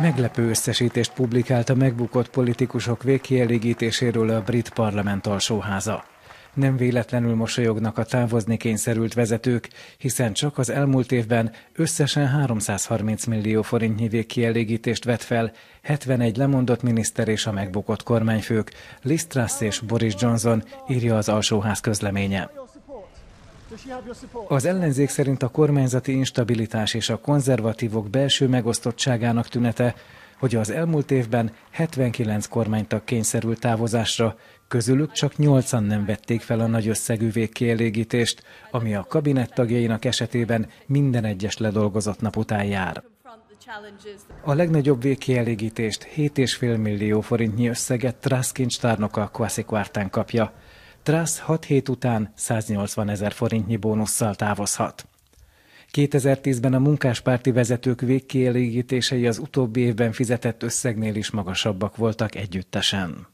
Meglepő összesítést publikált a megbukott politikusok végkielégítéséről a brit parlament alsóháza. Nem véletlenül mosolyognak a távozni kényszerült vezetők, hiszen csak az elmúlt évben összesen 330 millió forintnyi végkielégítést vett fel 71 lemondott miniszter és a megbukott kormányfők, Liz Truss és Boris Johnson, írja az alsóház közleménye. Az ellenzék szerint a kormányzati instabilitás és a konzervatívok belső megosztottságának tünete, hogy az elmúlt évben 79 kormánytag kényszerült távozásra, közülük csak 8-an nem vették fel a nagy összegű végkielégítést, ami a kabinett tagjainak esetében minden egyes ledolgozott nap után jár. A legnagyobb végkielégítést 7,5 millió forintnyi összeget Trask kincstárnoka Kwasi Kwartán kapja. Trask 6 hét után 180 ezer forintnyi bónusszal távozhat. 2010-ben a munkáspárti vezetők végkielégítései az utóbbi évben fizetett összegnél is magasabbak voltak együttesen.